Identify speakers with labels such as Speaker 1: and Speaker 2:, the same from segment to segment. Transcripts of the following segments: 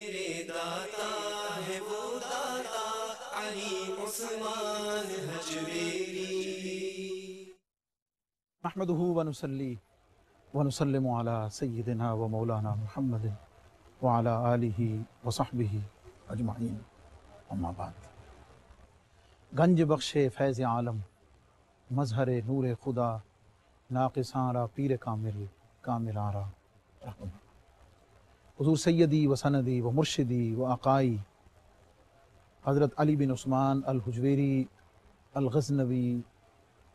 Speaker 1: میرے داتا ہے وہ داتا علی عثمان حجویری
Speaker 2: نحمده ونسلی ونسلم على سیدنا و مولانا محمد وعلى آلہ وصحبہ اجمعین۔ اما بعد۔ گنج بخش فیض عالم، مظہر نور خدا، ناقصاں را پیر کامل کامل آرا رحمہ۔ حضور سیدی و سندی و مرشدی و عقائی حضرت علی بن عثمان الحجویری، الغزنوی،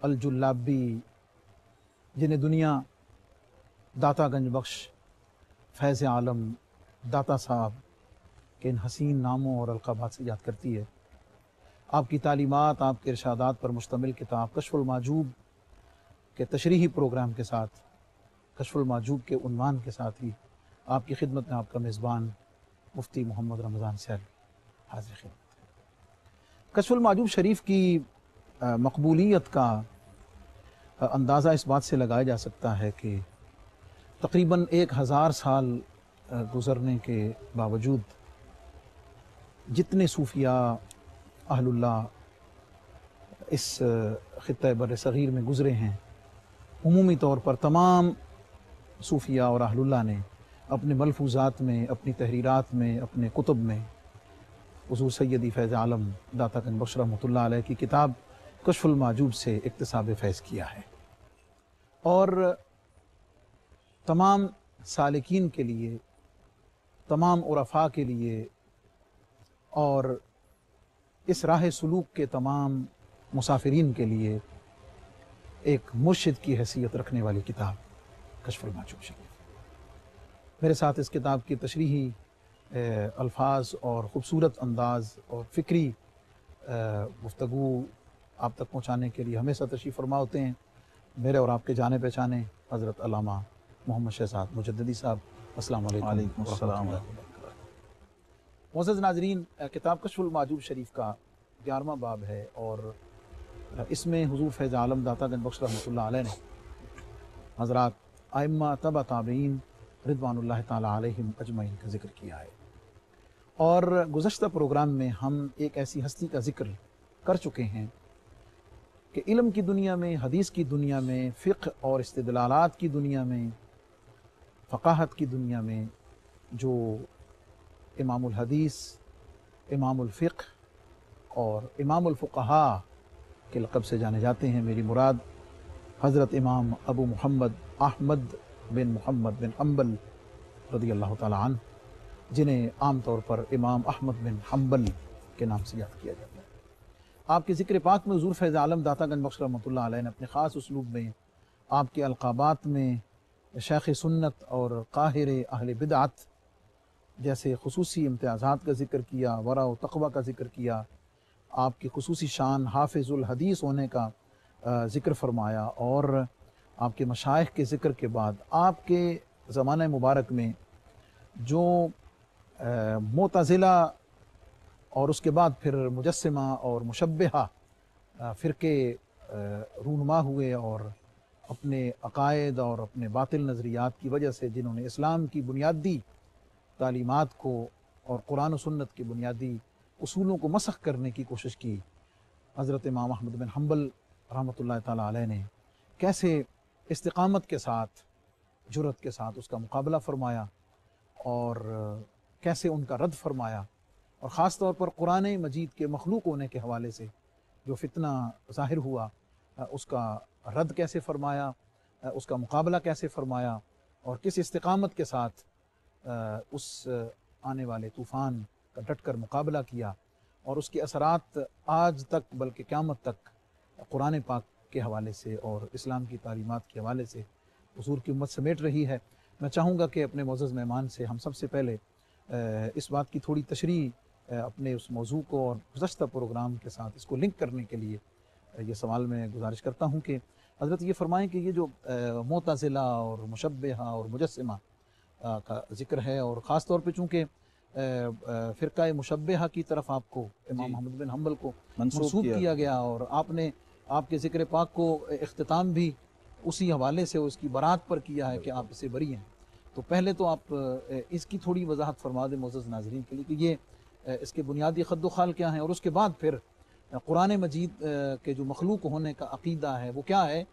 Speaker 2: الجلابی، جنہیں دنیا داتا گنج بخش، فیض عالم، داتا صاحب کے ان حسین ناموں اور القابات سے یاد کرتی ہے۔ آپ کی تعلیمات، آپ کے ارشادات پر مشتمل کتاب کشف الماجوب کے تشریحی پروگرام کے ساتھ، کشف الماجوب کے عنوان کے ساتھ ہی آپ کی خدمت میں آپ کا میزبان مفتی محمد رمضان سیل حاضر خدمت ہے۔ کشف الماجوب شریف کی مقبولیت کا اندازہ اس بات سے لگایا جا سکتا ہے کہ تقریباً ایک ہزار سال گزرنے کے باوجود جتنے صوفیاء اہل اللہ اس خطۂ بر صغیر میں گزرے ہیں، عمومی طور پر تمام صوفیاء اور اہل اللہ نے اپنے ملفوظات میں، اپنی تحریرات میں، اپنے کتب میں۔ حضور سیدی فیض عالم داتا گنج بخش رحمۃ اللہ علیہ کی کتاب کشف الماجوب سے اقتصاب فیض کیا ہے۔ اور تمام سالکین کے لیے، تمام عرفاء کے لیے، اور اس راہ سلوک کے تمام مسافرین کے لیے ایک مرشد کی حیثیت رکھنے والی کتاب کشف الماجوب شریف۔ میرے ساتھ اس کتاب کی تشریحی الفاظ اور خوبصورت انداز اور فکری گفتگو آپ تک پہنچانے کے لیے ہمیشہ تشریف فرما ہوتے ہیں میرے اور آپ کے جانے پہچانے حضرت علامہ محمد شہزاد مجددی صاحب السلام علیکم
Speaker 3: وعلیکم السلام۔
Speaker 2: معزز ناظرین کتاب کشف الماجوب شریف کا گیارہواں باب ہے اور اس میں حضور فیض عالم داتا گنج بخش رحمۃ اللہ علیہ نے حضرات آئمہ تبا تابعین رضوان اللہ تعالیٰ علیہم اجمعین کا ذکر کیا ہے۔ اور گزشتہ پروگرام میں ہم ایک ایسی ہستی کا ذکر کر چکے ہیں کہ علم کی دنیا میں، حدیث کی دنیا میں، فقہ اور استدلالات کی دنیا میں، فقاہت کی دنیا میں جو امام الحدیث، امام الفقہ اور امام الفقہا کے لقب سے جانے جاتے ہیں میری مراد، حضرت امام ابو محمد احمد بن محمد بن حنبل رضی اللہ تعالیٰ عنہ، جنہیں عام طور پر امام احمد بن حنبل کے نام سے یاد کیا جاتا ہے۔ آپ کے ذکر پاک میں حضور فیض عالم داتا گنج بخش رحمۃ اللہ علیہ نے اپنے خاص اسلوب میں آپ کے القابات میں شیخ سنت اور قاہر اہل بدعت جیسے خصوصی امتیازات کا ذکر کیا ورا و تقوی کا ذکر کیا، آپ کی خصوصی شان حافظ الحدیث ہونے کا ذکر فرمایا اور آپ کے مشائق کے ذکر کے بعد آپ کے زمانہ مبارک میں جو آ، معتزلہ اور اس کے بعد پھر مجسمہ اور مشبہہ فرقے رونما ہوئے اور اپنے عقائد اور اپنے باطل نظریات کی وجہ سے جنہوں نے اسلام کی بنیادی تعلیمات کو اور قرآن و سنت کے بنیادی اصولوں کو مسخ کرنے کی کوشش کی حضرت امام احمد بن حنبل رحمۃ اللہ تعالیٰ علیہ نے کیسے استقامت کے ساتھ جرت کے ساتھ اس کا مقابلہ فرمایا اور کیسے ان کا رد فرمایا اور خاص طور پر قرآن مجید کے مخلوق ہونے کے حوالے سے جو فتنہ ظاہر ہوا، اس کا رد کیسے فرمایا، اس کا مقابلہ کیسے فرمایا اور کس استقامت کے ساتھ، اس آنے والے طوفان کا ڈٹ کر مقابلہ کیا اور اس کے اثرات آج تک بلکہ قیامت تک قرآن پاک کے حوالے سے اور اسلام کی تعلیمات کے حوالے سے حضور کی امت سمیٹ رہی ہے۔ میں چاہوں گا کہ اپنے معزز مہمان سے ہم سب سے پہلے اس بات کی تھوڑی تشریح اپنے اس موضوع کو اور گزشتہ پروگرام کے ساتھ اس کو لنک کرنے کے لیے یہ سوال میں گزارش کرتا ہوں کہ حضرت یہ فرمائیں کہ یہ جو معتزلہ اور مشبہہ اور مجسمہ کا ذکر ہے اور خاص طور پہ چونکہ فرقہ مشبہہ کی طرف آپ کو امام محمد بن حنبل کو منسوب کیا گیا اور آپ نے آپ کے ذکر پاک کو اختتام بھی اسی حوالے سے اس کی برات پر کیا ہے کہ آپ اسے بری ہیں۔ تو پہلے تو آپ اس کی تھوڑی وضاحت فرما دیں معزز ناظرین کے لیے کہ یہ اس کے بنیادی خد و خال کیا ہیں اور اس کے بعد پھر قرآن مجید کے جو مخلوق ہونے کا عقیدہ ہے وہ کیا ہے؟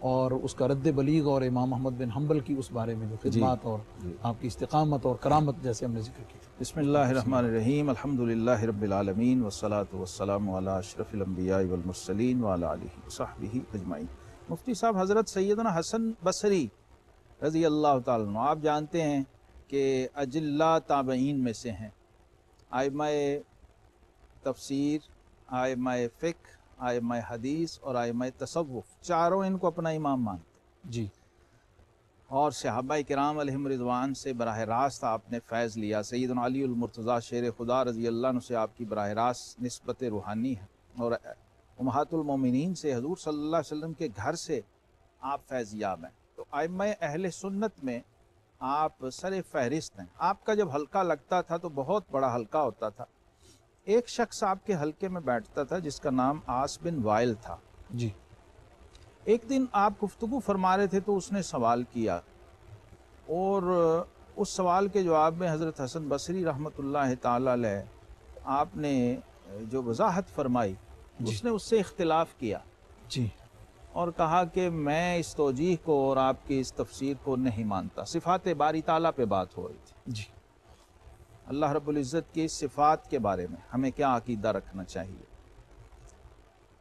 Speaker 2: اور اس کا رد بلیغ اور امام محمد بن حنبل کی اس بارے میں جو خدمات اور آپ کی استقامت اور کرامت جیسے ہم نے ذکر کی تھی۔
Speaker 3: بسم اللہ الرحمن الرحیم الحمد للہ رب العالمین والصلاة والسلام علی اشرف الانبیاء والمرسلین وعلی آلہ وصحبہ اجمعین۔ مفتی صاحب حضرت سیدنا حسن بصری رضی اللہ تعالیٰ عنہ آپ جانتے ہیں کہ اجلہ تابعین میں سے ہیں۔ آئمہ تفسیر آئمہ فقہ آئمہ حدیث اور آئمہ تصوف چاروں ان کو اپنا امام مانتے
Speaker 2: جی۔
Speaker 3: اور صحابہ کرام علیہم رضوان سے براہ راست آپ نے فیض لیا۔ سیدنا علی المرتضیٰ شیر خدا رضی اللہ عنہ سے آپ کی براہ راست نسبت روحانی ہے۔ اور امہات المومنین سے حضور صلی اللہ علیہ وسلم کے گھر سے آپ فیض یاب ہیں۔ تو آئمہ اہل سنت میں آپ سر فہرست ہیں۔ آپ کا جب حلقہ لگتا تھا تو بہت بڑا حلقہ ہوتا تھا۔ ایک شخص آپ کے حلقے میں بیٹھتا تھا جس کا نام آس بن وائل تھا۔
Speaker 2: جی۔
Speaker 3: ایک دن آپ گفتگو فرما رہے تھے تو اس نے سوال کیا اور اس سوال کے جواب میں حضرت حسن بصری رحمۃ اللہ تعالی علیہ آپ نے جو وضاحت فرمائی
Speaker 2: جی۔
Speaker 3: اس نے اس سے اختلاف کیا۔
Speaker 2: جی۔
Speaker 3: اور کہا کہ میں اس توجیح کو اور آپ کی اس تفسیر کو نہیں مانتا صفات باری تعالیٰ پہ بات ہو رہی تھی۔
Speaker 2: جی۔
Speaker 3: اللہ رب العزت کی صفات کے بارے میں ہمیں کیا عقیدہ رکھنا چاہیے؟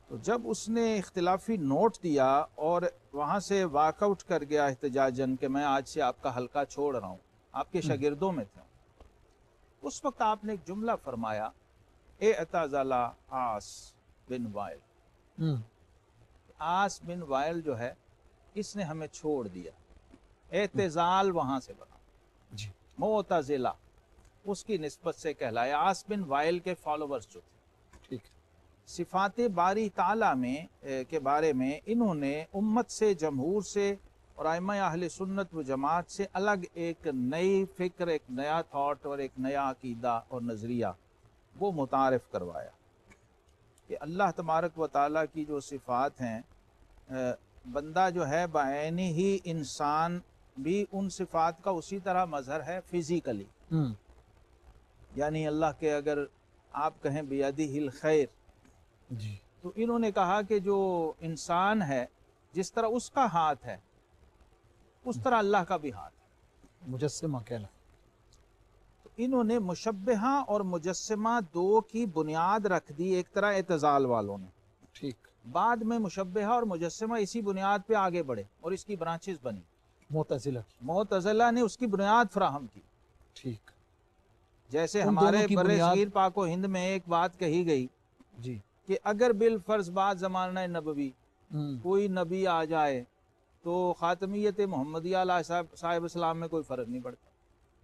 Speaker 3: تو جب اس نے اختلافی نوٹ دیا اور وہاں سے واک آؤٹ کر گیا احتجاجن کہ میں آج سے آپ کا حلقہ چھوڑ رہا ہوں آپ کے شاگردوں میں تھے۔ اس وقت آپ نے ایک جملہ فرمایا اے اتازالہ آس بن وائل۔ آس بن وائل جو ہے اس نے ہمیں چھوڑ دیا۔ اعتزال وہاں سے بنا۔
Speaker 2: جی۔
Speaker 3: معتزلہ۔ اس کی نسبت سے کہلایا آس بن وائل کے فالوورز جو تھے۔
Speaker 2: ٹھیک
Speaker 3: صفات باری تعالیٰ میں کے بارے میں انہوں نے امت سے جمہور سے اور آئمہ اہل سنت و جماعت سے الگ ایک نئی فکر ایک نیا تھاٹ اور ایک نیا عقیدہ اور نظریہ وہ متعارف کروایا۔ کہ اللہ تبارک و تعالیٰ کی جو صفات ہیں بندہ جو ہے بعینی ہی انسان بھی ان صفات کا اسی طرح مظہر ہے فزیکلی یعنی اللہ کے اگر آپ کہیں بیادی ہل خیر
Speaker 2: جی۔
Speaker 3: تو انہوں نے کہا کہ جو انسان ہے جس طرح اس کا ہاتھ ہے اس طرح اللہ کا بھی ہاتھ ہے۔
Speaker 2: مجسمہ کہنا
Speaker 3: تو انہوں نے مشبہہ اور مجسمہ دو کی بنیاد رکھ دی ایک طرح اعتزال والوں نے۔
Speaker 2: ٹھیک۔
Speaker 3: بعد میں مشبہہ اور مجسمہ اسی بنیاد پہ آگے بڑھے اور اس کی برانچز بنی
Speaker 2: معتزلہ
Speaker 3: معتزلہ نے اس کی بنیاد فراہم کی۔
Speaker 2: ٹھیک۔
Speaker 3: جیسے ہمارے
Speaker 2: دونوں کی
Speaker 3: بر
Speaker 2: بنیاد-
Speaker 3: صغیر پاک و ہند میں ایک بات کہی گئی
Speaker 2: جی۔
Speaker 3: کہ اگر بالفرض بعد زمانہ نبوی کوئی نبی آ جائے تو خاتمیت محمدیہ علیہ صاحب صاحب اسلام میں کوئی فرق نہیں پڑتا۔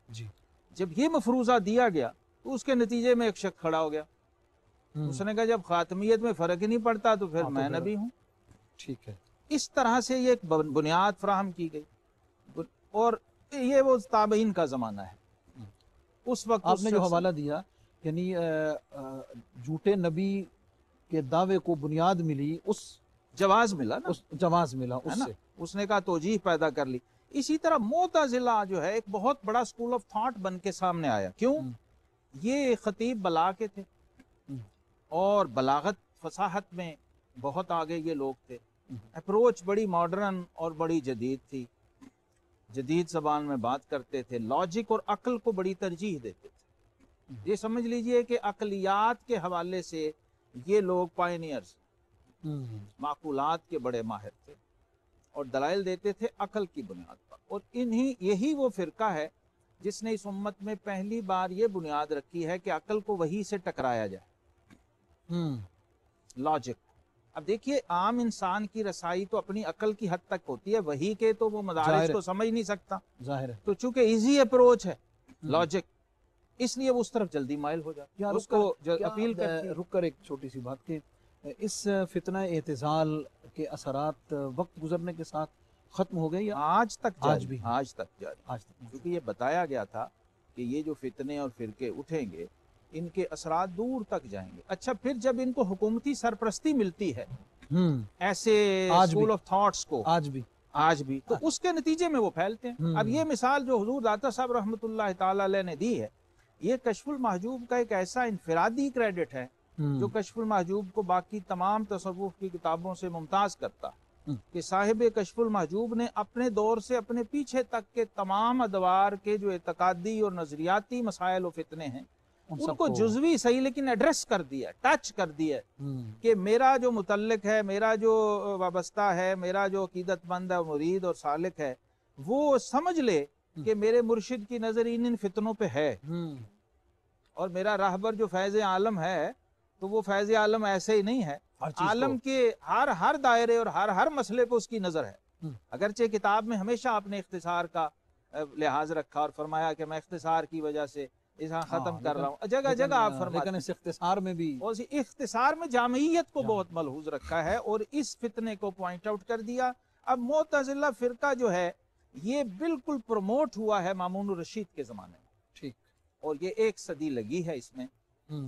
Speaker 2: جی۔
Speaker 3: جب یہ مفروضہ دیا گیا تو اس کے نتیجے میں ایک شک کھڑا ہو گیا۔ اس نے کہا جب خاتمیت میں فرق ہی نہیں پڑتا تو پھر
Speaker 2: ہاں،
Speaker 3: میں نبی ہوں۔
Speaker 2: ٹھیک ہے۔
Speaker 3: اس طرح سے یہ ایک بن- بنیاد فراہم کی گئی۔ اور یہ وہ تابعین کا زمانہ ہے۔ اس وقت
Speaker 2: آپ نے جو حوالہ دیا یعنی جھوٹے نبی کے دعوے کو بنیاد ملی اس
Speaker 3: جواز ملا نا
Speaker 2: اس جواز ملا اس؟ سے
Speaker 3: اس نے کہا توجیح پیدا کر لی اسی طرح معتزلہ جو ہے ایک بہت بڑا سکول آف تھاٹ بن کے سامنے آیا کیوں۔ یہ خطیب بلا کے تھے۔ اور بلاغت فصاحت میں بہت آگے یہ لوگ تھے۔ اپروچ بڑی ماڈرن اور بڑی جدید تھی جدید زبان میں بات کرتے تھے لاجک اور عقل کو بڑی ترجیح دیتے تھے۔ یہ سمجھ لیجیے کہ عقلیات کے حوالے سے یہ لوگ پائنیئرز معقولات کے بڑے ماہر تھے اور دلائل دیتے تھے عقل کی بنیاد پر۔ اور انہی یہی وہ فرقہ ہے جس نے اس امت میں پہلی بار یہ بنیاد رکھی ہے کہ عقل کو وہی سے ٹکرایا جائے۔ لاجک اب دیکھیے عام انسان کی رسائی تو اپنی عقل کی حد تک ہوتی ہے وہی کے تو وہ مدارس۔ کو سمجھ نہیں سکتا۔
Speaker 2: ظاہر ہے۔
Speaker 3: تو چونکہ ایزی اپروچ ہے۔ لاجک اس لیے وہ اس طرف جلدی مائل ہو جاتا ہے۔ اس کو اپیل
Speaker 2: رک کر ایک چھوٹی سی بات کہ اس فتنہ اعتزال کے اثرات وقت گزرنے کے ساتھ ختم ہو گئے یا
Speaker 3: آج تک
Speaker 2: آج
Speaker 3: جاری
Speaker 2: بھی۔
Speaker 3: آج تک جاری۔
Speaker 2: آج تک۔
Speaker 3: کیونکہ یہ بتایا گیا تھا کہ یہ جو فتنے اور فرقے اٹھیں گے ان کے اثرات دور تک جائیں گے اچھا پھر جب ان کو حکومتی سرپرستی ملتی ہے ایسے۔ اسکول آف تھاٹس کو
Speaker 2: آج بھی
Speaker 3: آج بھی تو اس کے نتیجے میں وہ پھیلتے ہیں۔ اب یہ مثال جو حضور داتا صاحب رحمۃ اللہ تعالی علیہ نے دی ہے یہ کشف المحجوب کا ایک ایسا انفرادی کریڈٹ ہے۔ جو کشف المحجوب کو باقی تمام تصوف کی کتابوں سے ممتاز کرتا۔ کہ صاحب کشف المحجوب نے اپنے دور سے اپنے پیچھے تک کے تمام ادوار کے جو اعتقادی اور نظریاتی مسائل و فتنے ہیں
Speaker 2: ان
Speaker 3: کو جزوی صحیح لیکن ایڈریس کر دیا ٹچ کر دیا۔ کہ میرا جو متعلق ہے میرا جو وابستہ ہے میرا جو عقیدت مند ہے مرید اور سالک ہے وہ سمجھ لے کہ میرے مرشد کی نظر ان ان فتنوں پہ ہے۔ اور میرا راہبر جو فیض عالم ہے تو وہ فیض عالم ایسے ہی نہیں ہے عالم کے ہر ہر دائرے اور ہر ہر مسئلے پہ اس کی نظر ہے۔ اگرچہ کتاب میں ہمیشہ آپ نے اختصار کا لحاظ رکھا اور فرمایا کہ میں اختصار کی وجہ سے اسے ختم
Speaker 2: ہاں،
Speaker 3: کر رہا ہوں۔ جگہ جگہ آپ
Speaker 2: لیکن اس اختصار میں بھی
Speaker 3: اور اسی اختصار میں جامعیت کو بہت ملحوظ رکھا ہے اور اس فتنے کو پوائنٹ آؤٹ کر دیا۔ اب معتزلہ فرقہ جو ہے یہ بالکل پروموٹ ہوا ہے مامون الرشید کے زمانے میں۔
Speaker 2: ٹھیک۔
Speaker 3: اور یہ ایک صدی لگی ہے اس میں۔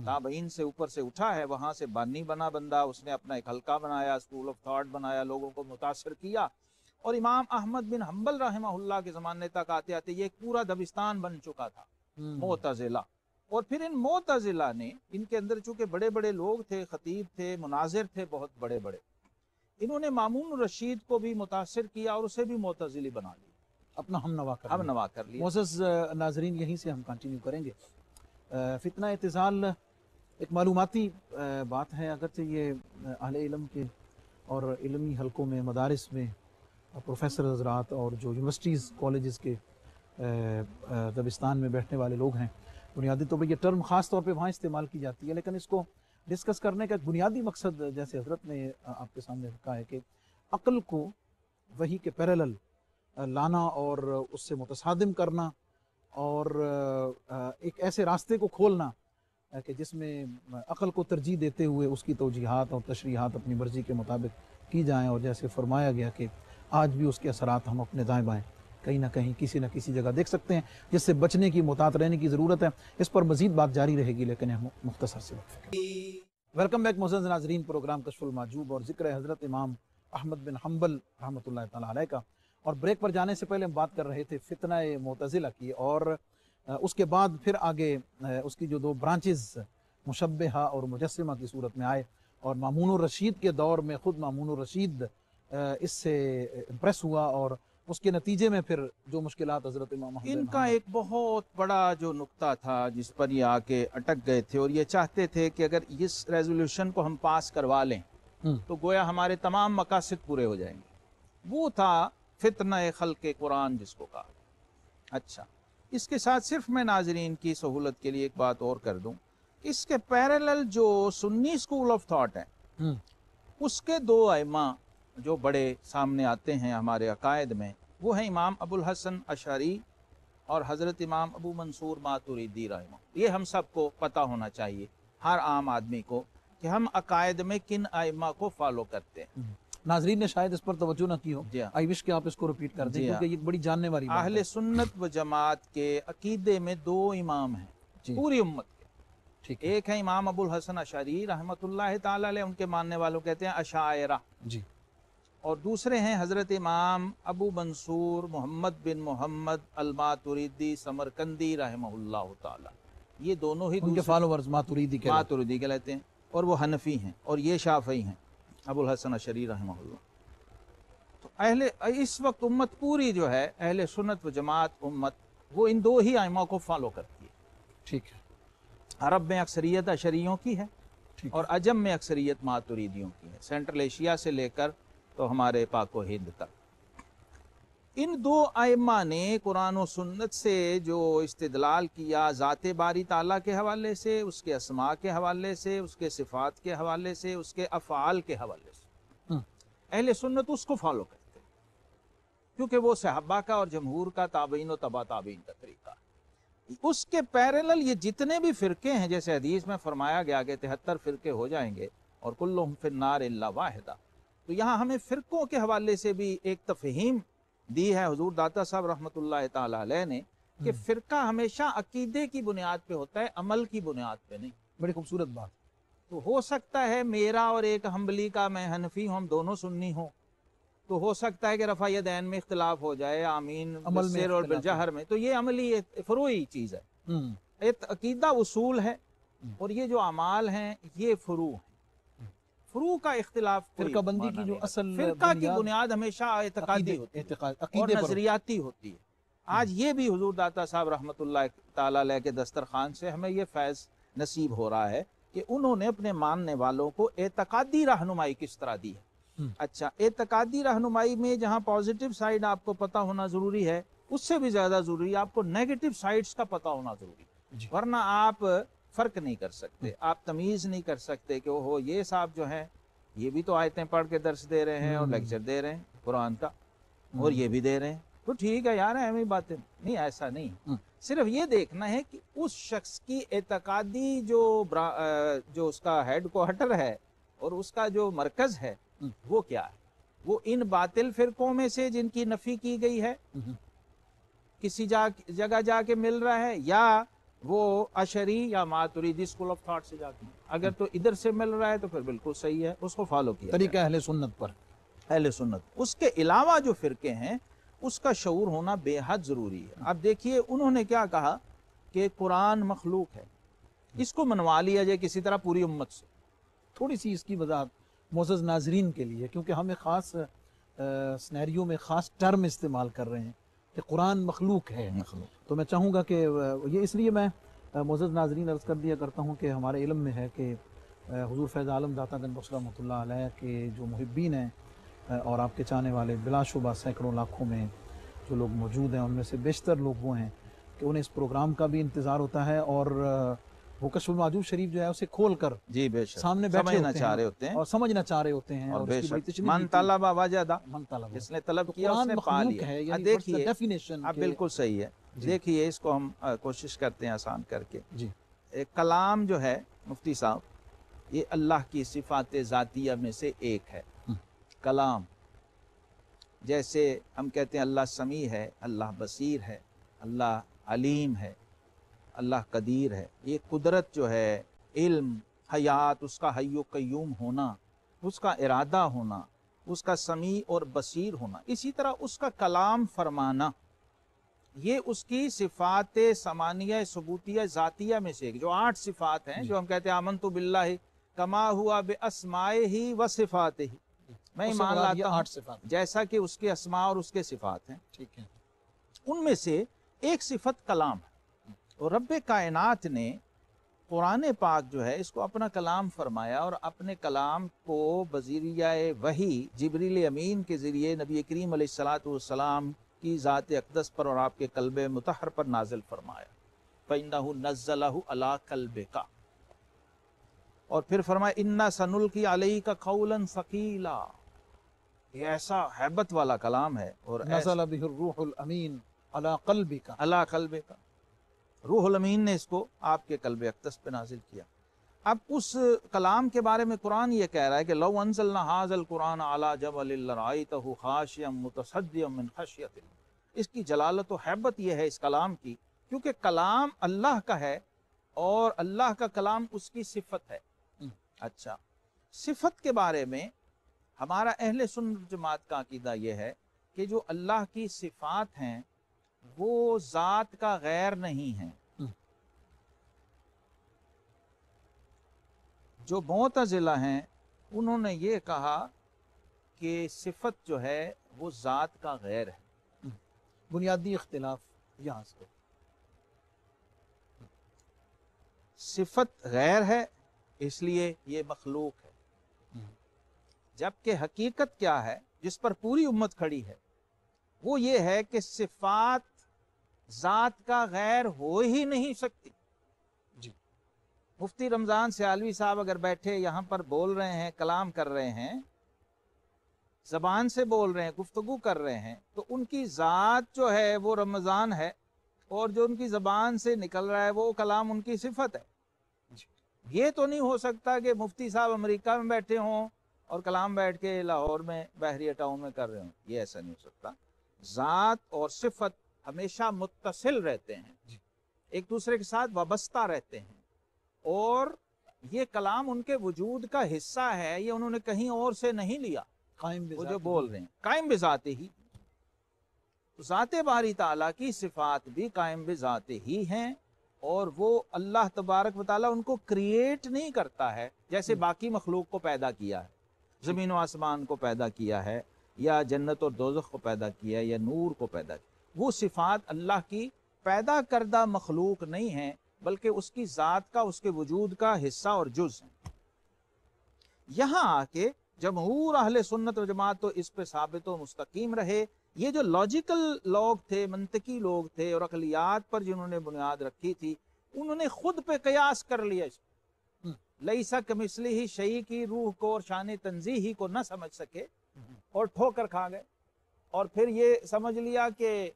Speaker 3: تابعین سے اوپر سے اٹھا ہے وہاں سے بانی بنا بندہ اس نے اپنا ایک حلقہ بنایا اسکول آف تھاٹ بنایا لوگوں کو متاثر کیا۔ اور امام احمد بن حنبل رحمہ اللہ کے زمانے تک آتے آتے یہ ایک پورا دبستان بن چکا تھا۔ معتزلہ۔ اور پھر ان معتزلہ نے ان کے اندر چونکہ بڑے بڑے لوگ تھے خطیب تھے مناظر تھے بہت بڑے بڑے انہوں نے مامون الرشید کو بھی متاثر کیا اور اسے بھی معتزلی بنا لی
Speaker 2: اپنا ہم نوا کر لیا۔
Speaker 3: نوا کر لیا۔
Speaker 2: معزز آ، ناظرین یہیں سے ہم کنٹینیو کریں گے۔ فتنہ اتصال ایک معلوماتی بات ہے۔ اگرچہ یہ اہل علم کے اور علمی حلقوں میں مدارس میں پروفیسر حضرات اور جو یونیورسٹیز کالجز کے دبستان میں بیٹھنے والے لوگ ہیں۔ بنیادی طور پر یہ ٹرم خاص طور پہ وہاں استعمال کی جاتی ہے، لیکن اس کو ڈسکس کرنے کا ایک بنیادی مقصد، جیسے حضرت نے آپ کے سامنے رکھا ہے کہ عقل کو وہی کے پیرلل لانا اور اس سے متصادم کرنا اور ایک ایسے راستے کو کھولنا کہ جس میں عقل کو ترجیح دیتے ہوئے اس کی توجیحات اور تشریحات اپنی مرضی کے مطابق کی جائیں۔ اور جیسے فرمایا گیا کہ آج بھی اس کے اثرات ہم اپنے دائیں بائیں۔ کہیں نہ کہیں کسی نہ کسی جگہ دیکھ سکتے ہیں، جس سے بچنے کی، محتاط رہنے کی ضرورت ہے۔ اس پر مزید بات جاری رہے گی، لیکن یہ مختصر سے وقفے کے ویلکم بیک معزز ناظرین، پروگرام کشف الماجوب اور ذکر حضرت امام احمد بن حنبل رحمۃ اللہ تعالیٰ علیہ کا۔ اور بریک پر جانے سے پہلے ہم بات کر رہے تھے فتنہ معتزلہ کی، اور اس کے بعد پھر آگے، اس کی جو دو برانچز مشبہہ اور مجسمہ کی صورت میں آئے۔ اور مامون الرشید کے دور میں خود مامون الرشید، اس سے امپریس ہوا اور اس کے نتیجے میں پھر جو مشکلات حضرت امام
Speaker 3: ان کا ایک بہت بڑا جو نقطہ تھا جس پر یہ آ کے اٹک گئے تھے اور یہ چاہتے تھے کہ اگر اس ریزولوشن کو ہم پاس کروا لیں تو گویا ہمارے تمام مقاصد پورے ہو جائیں گے۔ وہ تھا فتنہ خلق قرآن جس کو کہا۔ اچھا۔ اس کے ساتھ صرف میں ناظرین کی سہولت کے لیے ایک بات اور کر دوں۔ اس کے پیرالل جو سنی اسکول آف تھاٹ ہے اس کے دو ائمہ جو بڑے سامنے آتے ہیں ہمارے عقائد میں وہ ہیں امام ابو الحسن اشعری اور حضرت امام ابو منصور ماتوریدی رحمہ یہ ہم سب کو پتہ ہونا چاہیے ہر عام آدمی کو کہ ہم عقائد میں کن ائمہ کو فالو کرتے ہیں۔
Speaker 2: ناظرین نے شاید اس پر توجہ نہ کی ہو۔
Speaker 3: جی ہاں۔
Speaker 2: آئی وش کہ آپ اس کو ریپیٹ کر دیں
Speaker 3: جی ہاں۔
Speaker 2: کیونکہ یہ بڑی جاننے والی بات
Speaker 3: اہل سنت و جماعت کے عقیدے میں دو امام ہیں
Speaker 2: جی۔
Speaker 3: پوری امت کے۔
Speaker 2: ٹھیک
Speaker 3: ایک ہے امام ابو الحسن اشعری رحمۃ اللہ تعالی علیہ ان کے ماننے والوں کہتے ہیں اشاعرہ۔
Speaker 2: جی۔
Speaker 3: اور دوسرے ہیں حضرت امام ابو منصور محمد بن محمد الماتوریدی سمرکندی رحمہ اللہ تعالی۔ یہ دونوں ہی
Speaker 2: ان کے فالوورز ماتوریدی کے
Speaker 3: لیتے ہیں اور وہ حنفی ہیں اور یہ شافعی ہیں۔ ابو الحسن اشری رحمہ اللہ۔ تو اہل اس وقت امت پوری جو ہے اہل سنت و جماعت امت وہ ان دو ہی ائمہ کو فالو کرتی ہے۔
Speaker 2: ٹھیک ہے۔
Speaker 3: عرب میں اکثریت اشریوں کی ہے اور عجم میں اکثریت ماتوریدیوں کی ہے۔ سینٹرل ایشیا سے لے کر تو ہمارے پاک و ہند تک۔ ان دو ائمہ نے قرآن و سنت سے جو استدلال کیا ذات باری تعالیٰ کے حوالے سے اس کے اسماء کے حوالے سے اس کے صفات کے حوالے سے اس کے افعال کے حوالے سے۔
Speaker 2: ہم۔
Speaker 3: اہل سنت اس کو فالو کرتے کیونکہ وہ صحابہ کا اور جمہور کا تابعین و تبا تابعین کا طریقہ۔ اس کے پیرلل یہ جتنے بھی فرقے ہیں جیسے حدیث میں فرمایا گیا کہ تہتر فرقے ہو جائیں گے اور کلہم فی النار الا واحدہ۔ تو یہاں ہمیں فرقوں کے حوالے سے بھی ایک تفہیم دی ہے۔ حضور داتا صاحب رحمۃ اللہ تعالی علیہ نے کہ۔ فرقہ ہمیشہ عقیدے کی بنیاد پہ ہوتا ہے عمل کی بنیاد پہ نہیں۔
Speaker 2: بڑی خوبصورت بات۔
Speaker 3: تو ہو سکتا ہے میرا اور ایک حنبلی کا میں حنفی ہوں ہم دونوں سنی ہوں۔ تو ہو سکتا ہے کہ رفع دین میں اختلاف ہو جائے آمین
Speaker 2: عمل میں
Speaker 3: اور بالجہر میں۔ تو یہ عملی فروعی چیز ہے۔ ایک عقیدہ اصول ہے اور یہ جو اعمال ہیں یہ فروع ہیں۔ فروع کا اختلاف
Speaker 2: فرقہ بندی کی جو اصل۔
Speaker 3: فرقہ کی
Speaker 2: بنیاد
Speaker 3: ہمیشہ اعتقادی ہوتی ہے اور نظریاتی ہوتی ہے۔ آج یہ بھی حضور داتا صاحب رحمۃ اللہ تعالی علیہ کے دسترخوان سے ہمیں یہ فیض نصیب ہو رہا ہے کہ انہوں نے اپنے ماننے والوں کو اعتقادی رہنمائی کس طرح دی ہے۔ اچھا اعتقادی رہنمائی میں جہاں پازیٹیو سائڈ آپ کو پتہ ہونا ضروری ہے اس سے بھی زیادہ ضروری ہے آپ کو نیگیٹو سائڈز کا پتہ ہونا ضروری ہے۔
Speaker 2: جی۔
Speaker 3: ورنہ آپ فرق نہیں کر سکتے۔ آپ تمیز نہیں کر سکتے کہ وہ یہ صاحب جو ہیں یہ بھی تو آیتیں پڑھ کے درس دے رہے ہیں اور۔ لیکچر دے رہے ہیں قرآن کا اور یہ بھی دے رہے ہیں۔ تو ٹھیک ہے یار اہمی باتیں۔ نہیں ایسا نہیں۔ صرف یہ دیکھنا ہے کہ اس شخص کی اعتقادی جو برا جو اس کا ہیڈ کوارٹر ہے اور اس کا جو مرکز ہے۔ وہ کیا ہے؟ وہ ان باطل فرقوں میں سے جن کی نفی کی گئی ہے۔ کسی جا جگہ جا کے مل رہا ہے یا وہ اشری یا ماتریدی اسکول آف تھاٹ سے جا کے اگر تو ادھر سے مل رہا ہے تو پھر بالکل صحیح ہے اس کو فالو کیا۔
Speaker 2: طریقہ اہل سنت پر۔
Speaker 3: اہل سنت۔ اس کے علاوہ جو فرقے ہیں اس کا شعور ہونا بے حد ضروری ہے۔ اب دیکھیے انہوں نے کیا کہا کہ قرآن مخلوق ہے۔ اس کو منوا لیا جائے کسی طرح پوری امت سے۔
Speaker 2: تھوڑی سی اس کی وضاحت معزز ناظرین کے لیے کیونکہ ہم ایک خاص سنیریو میں خاص ٹرم استعمال کر رہے ہیں۔ کہ قرآن مخلوق ہے۔ تو میں چاہوں گا کہ یہ اس لیے میں معزز ناظرین عرض کر دیا کرتا ہوں کہ ہمارے علم میں ہے کہ حضور فیض عالم داتا گنج بخش رحمۃ اللہ علیہ کے جو محبین ہیں اور آپ کے چاہنے والے بلا شبہ سینکڑوں لاکھوں میں جو لوگ موجود ہیں ان میں سے بیشتر لوگ وہ ہیں کہ انہیں اس پروگرام کا بھی انتظار ہوتا ہے اور وہ کشف الماجوب شریف جو ہے اسے کھول کر
Speaker 3: جی بے شک۔
Speaker 2: سامنے بیٹھے ہوتے
Speaker 3: چاہ رہے ہوتے ہیں۔
Speaker 2: اور سمجھنا چاہ رہے ہوتے ہیں
Speaker 3: اور بے شک۔ من۔ طلب وجدہ۔
Speaker 2: من طلب۔
Speaker 3: جس نے طلب کیا اس نے پا لیا۔
Speaker 2: یعنی
Speaker 3: دیکھیے
Speaker 2: ڈیفینیشن
Speaker 3: اب بالکل صحیح ہے۔
Speaker 2: جی۔
Speaker 3: دیکھیے اس کو ہم کوشش کرتے ہیں آسان کر کے۔
Speaker 2: جی۔
Speaker 3: کلام جو ہے مفتی صاحب یہ اللہ کی صفات ذاتیہ میں سے ایک ہے۔ کلام۔ جیسے ہم کہتے ہیں اللہ سمیع ہے اللہ بصیر ہے اللہ علیم ہے۔ اللہ قدیر ہے۔ یہ قدرت جو ہے علم حیات اس کا حی و قیوم ہونا اس کا ارادہ ہونا اس کا سمیع اور بصیر ہونا اسی طرح اس کا کلام فرمانا یہ اس کی صفات سمانیہ ثبوتیہ ذاتیہ میں سے ایک جو آٹھ صفات ہیں۔ جو ہم کہتے ہیں آمن تو بلّہ کما ہوا بے اسمائے ہی و صفات ہی میں ایمان لاتا ہوں
Speaker 2: صفات
Speaker 3: جیسا کہ اس کے اسماء اور اس کے صفات ہیں۔
Speaker 2: ٹھیک ہے۔
Speaker 3: ان میں سے ایک صفت کلام ہے۔ اور رب کائنات نے قرآن پاک جو ہے اس کو اپنا کلام فرمایا اور اپنے کلام کو بذیریہ وحی جبریل امین کے ذریعے نبی کریم علیہ السلاۃ والسلام کی ذات اقدس پر اور آپ کے قلب متحر پر نازل فرمایا۔ فَإِنَّهُ نَزَّلَهُ عَلَىٰ قَلْبِكَ اور پھر فرمایا انا سنل کی علیہ کا قولاً ثقیلا یہ ایسا حیبت والا کلام ہے اور
Speaker 2: نزل به الروح الامین علی قلبک۔
Speaker 3: اللہ قلب کا روح الامین نے اس کو آپ کے قلب اقدس پہ نازل کیا۔ اب اس کلام کے بارے میں قرآن یہ کہہ رہا ہے کہ لو انزلنا هذا القرآن على جبل لرأيته خاشعا متصدعا من خشیت اس کی جلالت و حیبت یہ ہے اس کلام کی، کیونکہ کلام اللہ کا ہے اور اللہ کا کلام اس کی صفت ہے۔ اچھا۔ صفت کے بارے میں ہمارا اہل سنت جماعت کا عقیدہ یہ ہے کہ جو اللہ کی صفات ہیں وہ ذات کا غیر نہیں ہے۔ جو معتزلہ ہیں انہوں نے یہ کہا کہ صفت جو ہے وہ ذات کا غیر ہے۔
Speaker 2: بنیادی اختلاف یہاں سے۔
Speaker 3: صفت غیر ہے اس لیے یہ مخلوق ہے۔ جبکہ حقیقت کیا ہے جس پر پوری امت کھڑی ہے وہ یہ ہے کہ صفات ذات کا غیر ہو ہی نہیں سکتی۔
Speaker 2: جی۔
Speaker 3: مفتی رمضان سیالوی صاحب اگر بیٹھے یہاں پر بول رہے ہیں، کلام کر رہے ہیں، زبان سے بول رہے ہیں، گفتگو کر رہے ہیں، تو ان کی ذات جو ہے وہ رمضان ہے اور جو ان کی زبان سے نکل رہا ہے وہ کلام ان کی صفت ہے۔
Speaker 2: جی۔
Speaker 3: یہ تو نہیں ہو سکتا کہ مفتی صاحب امریکہ میں بیٹھے ہوں اور کلام بیٹھ کے لاہور میں، بحریہ ٹاؤن میں کر رہے ہوں۔ یہ ایسا نہیں ہو سکتا۔ ذات اور صفت ہمیشہ متصل رہتے ہیں۔
Speaker 2: جی۔
Speaker 3: ایک دوسرے کے ساتھ وابستہ رہتے ہیں۔ اور یہ کلام ان کے وجود کا حصہ ہے یہ انہوں نے کہیں اور سے نہیں لیا۔
Speaker 2: قائم
Speaker 3: وہ جو بول رہے ہیں قائم بذات ہی۔ تو ذات باری تعالیٰ کی صفات بھی قائم بذات ہی ہیں۔ اور وہ اللہ تبارک و تعالیٰ ان کو کریٹ نہیں کرتا ہے جیسے باقی مخلوق کو پیدا کیا ہے۔ زمین و آسمان کو پیدا کیا ہے یا جنت اور دوزخ کو پیدا کیا ہے یا نور کو پیدا کیا وہ صفات اللہ کی پیدا کردہ مخلوق نہیں ہیں، بلکہ اس کی ذات کا، اس کے وجود کا حصہ اور جز ہیں۔ یہاں آ کے جمہور اہل سنت و جماعت تو اس پہ ثابت و مستقیم رہے۔ یہ جو لاجیکل لوگ تھے، منطقی لوگ تھے اور اقلیات پر جنہوں نے بنیاد رکھی تھی، انہوں نے خود پہ قیاس کر لیا۔ اس لئی سک مسلی ہی شہی کی روح کو اور شان تنظیحی کو نہ سمجھ سکے اور ٹھوکر کھا گئے۔ اور پھر یہ سمجھ لیا کہ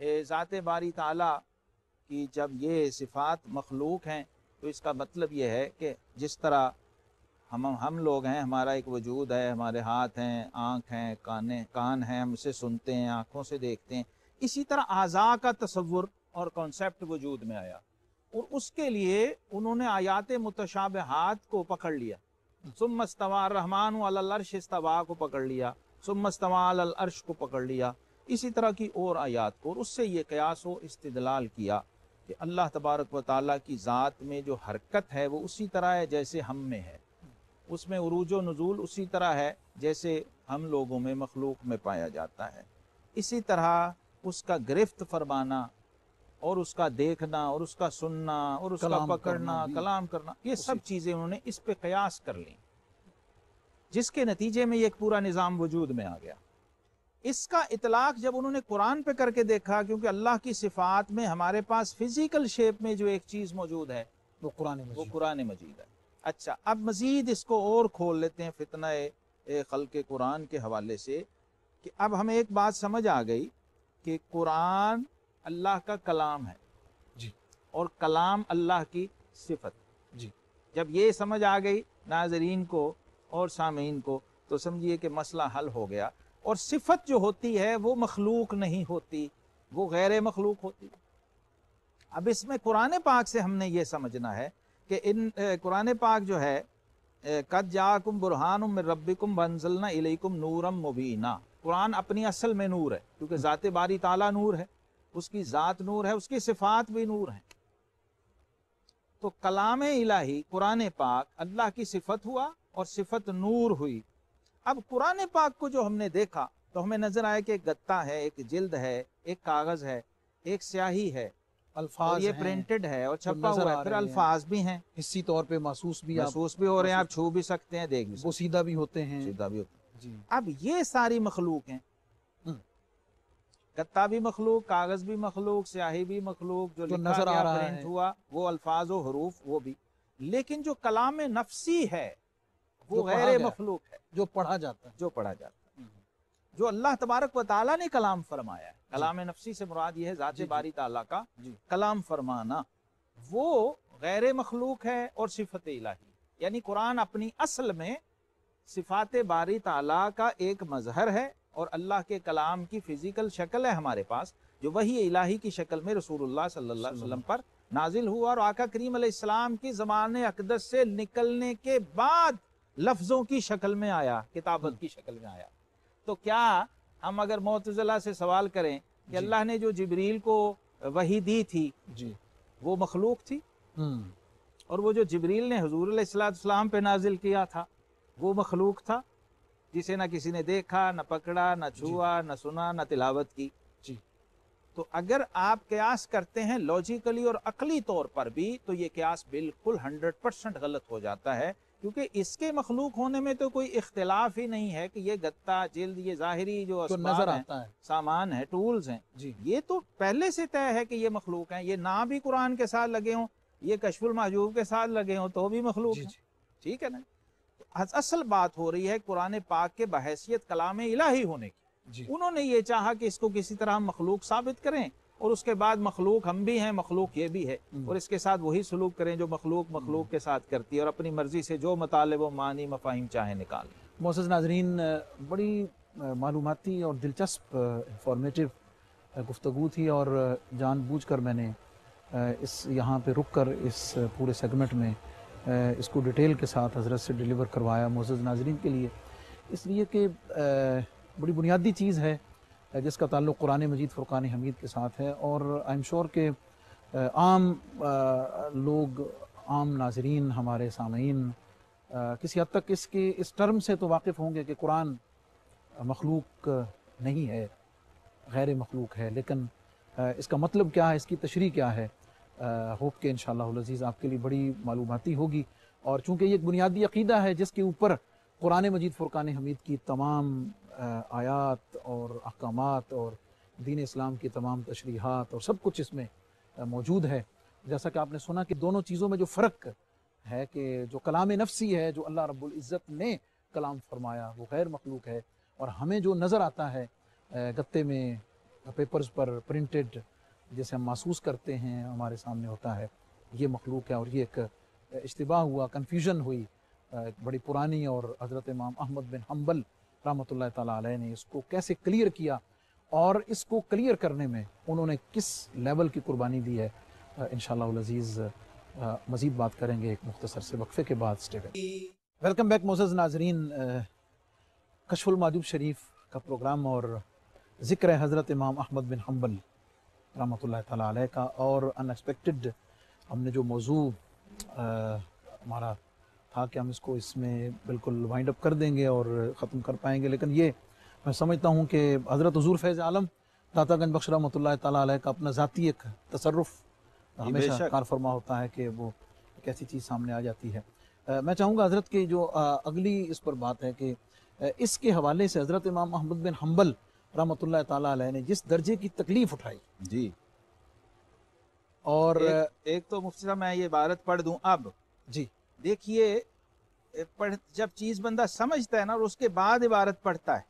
Speaker 3: ذات باری تعالیٰ کی جب یہ صفات مخلوق ہیں، تو اس کا مطلب یہ ہے کہ جس طرح ہم ہم لوگ ہیں، ہمارا ایک وجود ہے، ہمارے ہاتھ ہیں، آنکھ ہیں، کانے، کان ہیں، ہم اسے سنتے ہیں، آنکھوں سے دیکھتے ہیں۔ اسی طرح اعضاء کا تصور اور کانسیپٹ وجود میں آیا۔ اور اس کے لیے انہوں نے آیات متشابہات کو پکڑ لیا۔ ثم استوا الرحمن علی العرش استوا کو پکڑ لیا۔ ثم استوا علی العرش کو پکڑ لیا۔ اسی طرح کی اور آیات کو اور اس سے یہ قیاس و استدلال کیا کہ اللہ تبارک و تعالیٰ کی ذات میں جو حرکت ہے وہ اسی طرح ہے جیسے ہم میں ہے۔ اس میں عروج و نزول اسی طرح ہے جیسے ہم لوگوں میں مخلوق میں پایا جاتا ہے۔ اسی طرح اس کا گرفت فرمانا اور اس کا دیکھنا اور اس کا سننا اور اس کا پکڑنا کلام کرنا یہ سب چیزیں انہوں نے اس پہ قیاس کر لیں۔ جس کے نتیجے میں یہ ایک پورا نظام وجود میں آ گیا۔ اس کا اطلاق جب انہوں نے قرآن پہ کر کے دیکھا کیونکہ اللہ کی صفات میں ہمارے پاس فزیکل شیپ میں جو ایک چیز موجود ہے
Speaker 2: وہ قرآن مجید
Speaker 3: وہ قرآن مجید ہے۔ اچھا اب مزید اس کو اور کھول لیتے ہیں فتنہ خلق قرآن کے حوالے سے کہ اب ہمیں ایک بات سمجھ آ گئی کہ قرآن اللہ کا کلام ہے۔
Speaker 2: جی۔
Speaker 3: اور کلام اللہ کی صفت۔
Speaker 2: جی۔
Speaker 3: جب یہ سمجھ آ گئی ناظرین کو اور سامعین کو تو سمجھیے کہ مسئلہ حل ہو گیا۔ اور صفت جو ہوتی ہے وہ مخلوق نہیں ہوتی، وہ غیر مخلوق ہوتی۔ اب اس میں قرآن پاک سے ہم نے یہ سمجھنا ہے کہ ان قرآن پاک جو ہے قد جاکم برہان من ربکم بنزلنا الیکم نورم مبینہ قرآن اپنی اصل میں نور ہے، کیونکہ ذات باری تعالیٰ نور ہے۔ اس کی ذات نور ہے، اس کی صفات بھی نور ہیں۔ تو کلام الہی، قرآن پاک، اللہ کی صفت ہوا اور صفت نور ہوئی۔ اب قرآن پاک کو جو ہم نے دیکھا تو ہمیں نظر آیا کہ ایک گتا ہے ایک جلد ہے ایک کاغذ ہے ایک سیاہی ہے الفاظ یہ پرنٹڈ ہے اور چھپا ہوا ہے پھر الفاظ بھی ہیں۔
Speaker 2: حصی طور پہ محسوس بھی
Speaker 3: محسوس بھی ہو رہے ہیں آپ چھو بھی سکتے ہیں دیکھ بھی
Speaker 2: وہ سیدھا بھی ہوتے ہیں۔
Speaker 3: سیدھا بھی ہوتے
Speaker 2: جی۔
Speaker 3: ہیں اب یہ ساری مخلوق ہیں۔ گتا بھی مخلوق کاغذ بھی مخلوق سیاہی بھی مخلوق جو
Speaker 2: نظر آ رہا ہے۔
Speaker 3: وہ الفاظ و حروف وہ بھی۔ لیکن جو کلام نفسی ہے وہ غیر مخلوق ہے
Speaker 2: جو پڑھا جاتا ہے۔
Speaker 3: جو پڑھا جاتا ہے۔ جو اللہ تبارک و تعالیٰ نے کلام فرمایا ہے۔ کلام نفسی سے مراد یہ ہے ذات باری تعالیٰ کا کلام فرمانا۔ وہ غیر مخلوق ہے اور صفت الہی۔ یعنی قرآن اپنی اصل میں صفات باری تعالیٰ کا ایک مظہر ہے اور اللہ کے کلام کی فزیکل شکل ہے ہمارے پاس جو وہی الہی کی شکل میں رسول اللہ صلی اللہ علیہ وسلم پر نازل ہوا۔ اور آقا کریم علیہ السلام کی زمان اقدس سے نکلنے کے بعد لفظوں کی شکل میں آیا کتابت کی شکل میں آیا۔ تو کیا ہم اگر معتزلہ سے سوال کریں کہ
Speaker 2: جی۔
Speaker 3: اللہ نے جو جبریل کو وحی دی تھی
Speaker 2: جی۔
Speaker 3: وہ مخلوق تھی؟ اور وہ جو جبریل نے حضور علیہ السلام پہ نازل کیا تھا وہ مخلوق تھا؟ جسے نہ کسی نے دیکھا نہ پکڑا نہ چھوا نہ سنا نہ تلاوت کی۔
Speaker 2: جی۔
Speaker 3: تو اگر آپ قیاس کرتے ہیں لاجیکلی اور عقلی طور پر بھی تو یہ قیاس بالکل ہنڈریڈ پرسنٹ غلط ہو جاتا ہے۔ کیونکہ اس کے مخلوق ہونے میں تو کوئی اختلاف ہی نہیں ہے کہ یہ گتا جلد یہ ظاہری جو
Speaker 2: نظر
Speaker 3: ہیں
Speaker 2: آتا ہے۔
Speaker 3: سامان ہے ٹولز ہیں۔
Speaker 2: جی۔
Speaker 3: یہ تو پہلے سے طے ہے کہ یہ مخلوق ہیں۔ یہ نہ بھی قرآن کے ساتھ لگے ہوں یہ کشف المحجوب کے ساتھ لگے ہوں تو بھی مخلوق
Speaker 2: جی
Speaker 3: ہیں۔
Speaker 2: جی۔
Speaker 3: ٹھیک ہے نا؟ اصل بات ہو رہی ہے قرآن پاک کے بحیثیت کلام الہی ہونے کی۔
Speaker 2: جی۔
Speaker 3: انہوں نے یہ چاہا کہ اس کو کسی طرح ہم مخلوق ثابت کریں۔ اور اس کے بعد مخلوق ہم بھی ہیں مخلوق یہ بھی ہے۔ اور اس کے ساتھ وہی سلوک کریں جو مخلوق مخلوق کے ساتھ کرتی ہے اور اپنی مرضی سے جو مطالب و معنی مفاہیم چاہیں نکال۔
Speaker 2: معزز ناظرین بڑی معلوماتی اور دلچسپ انفارمیٹیو گفتگو تھی اور جان بوجھ کر میں نے اس یہاں پہ رک کر اس پورے سیگمنٹ میں اس کو ڈیٹیل کے ساتھ حضرت سے ڈیلیور کروایا معزز ناظرین کے لیے۔ اس لیے کہ بڑی بنیادی چیز ہے جس کا تعلق قرآن مجید، فرقان حمید کے ساتھ ہے اور آئی ایم شور کہ عام لوگ، عام ناظرین، ہمارے سامعین کسی حد تک اس کے اس ٹرم سے تو واقف ہوں گے کہ قرآن مخلوق نہیں ہے، غیر مخلوق ہے، لیکن اس کا مطلب کیا ہے، اس کی تشریح کیا ہے؟ ہوپ کہ انشاءاللہ العزیز آپ کے لیے بڑی معلوماتی ہوگی۔ اور چونکہ یہ ایک بنیادی عقیدہ ہے، جس کے اوپر قرآن مجید، فرقان حمید کی تمام آیات اور احکامات اور دین اسلام کی تمام تشریحات اور سب کچھ اس میں موجود ہے۔ جیسا کہ آپ نے سنا کہ دونوں چیزوں میں جو فرق ہے کہ جو کلام نفسی ہے، جو اللہ رب العزت نے کلام فرمایا، وہ غیر مخلوق ہے۔ اور ہمیں جو نظر آتا ہے گتے میں پیپرز پر پرنٹڈ جسے ہم محسوس کرتے ہیں، ہمارے سامنے ہوتا ہے۔ یہ مخلوق ہے اور یہ ایک اشتباہ ہوا کنفیوژن ہوئی۔ بڑی پرانی اور حضرت امام احمد بن حنبل رحمۃ اللہ تعالیٰ علیہ نے اس کو کیسے کلیئر کیا اور اس کو کلیئر کرنے میں انہوں نے کس لیول کی قربانی دی ہے؟ انشاءاللہ العزیز مزید بات کریں گے ایک مختصر سے وقفے کے بعد۔ اسٹے ویلکم بیک موزز ناظرین کشف الماجوب شریف کا پروگرام اور ذکر ہے حضرت امام احمد بن حنبل رحمۃ اللہ تعالیٰ علیہ کا اور ان ایکسپیکٹڈ ہم نے جو موضوع ہمارا تھا کہ ہم اس کو اس میں بالکل وائنڈ اپ کر دیں گے اور ختم کر پائیں گے۔ لیکن یہ میں سمجھتا ہوں کہ حضرت حضور فیض عالم داتا گنج بخش رحمۃ اللہ تعالیٰ علیہ کا اپنا ذاتی ایک تصرف
Speaker 3: جی،
Speaker 2: ہمیشہ کار فرما ہوتا ہے کہ وہ کیسی چیز سامنے آ جاتی ہے۔ میں چاہوں گا حضرت کی جو اگلی اس پر بات ہے کہ اس کے حوالے سے حضرت امام محمد بن حنبل رحمۃ اللہ تعالیٰ علیہ نے جس درجے کی تکلیف اٹھائی۔
Speaker 3: جی۔
Speaker 2: اور
Speaker 3: ایک تو مفتی صاحب میں یہ عبارت پڑھ دوں اب۔
Speaker 2: جی۔
Speaker 3: دیکھیے جب چیز بندہ سمجھتا ہے نا اور اس کے بعد عبارت پڑھتا ہے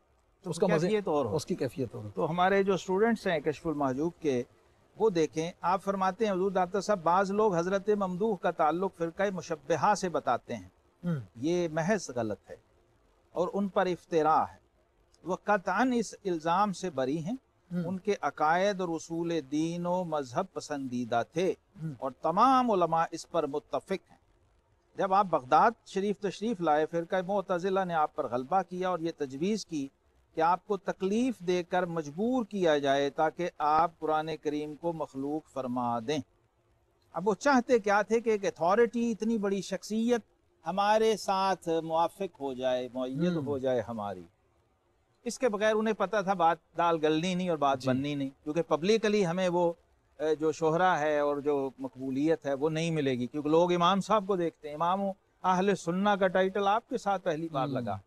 Speaker 2: تو اس کا
Speaker 3: کیفیت اور
Speaker 2: اس کی کیفیت اور
Speaker 3: تو ہمارے جو اسٹوڈنٹس ہیں کشف المحجوب کے وہ دیکھیں آپ فرماتے ہیں حضور ڈاکٹر صاحب بعض لوگ حضرت ممدوح کا تعلق فرقہ مشبہہ سے بتاتے ہیں۔ یہ محض غلط ہے اور ان پر افطرا ہے۔ وہ قطعا اس الزام سے بری ہیں۔ ان کے عقائد اور اصول دین و مذہب پسندیدہ تھے۔ اور تمام علماء اس پر متفق ہیں۔ جب آپ بغداد شریف تشریف لائے فرقہ معتزلہ نے آپ پر غلبہ کیا اور یہ تجویز کی کہ آپ کو تکلیف دے کر مجبور کیا جائے تاکہ آپ قرآن کریم کو مخلوق فرما دیں۔ اب وہ چاہتے کیا تھے کہ ایک اتھارٹی اتنی بڑی شخصیت ہمارے ساتھ موافق ہو جائے معید ہو جائے ہماری۔ اس کے بغیر انہیں پتا تھا بات دال گلنی نہیں اور بات جی۔ بننی نہیں کیونکہ پبلکلی ہمیں وہ جو شہرہ ہے اور جو مقبولیت ہے وہ نہیں ملے گی۔ کیونکہ لوگ امام صاحب کو دیکھتے ہیں۔ امام اہل سننا کا ٹائٹل آپ کے ساتھ پہلی بار لگا۔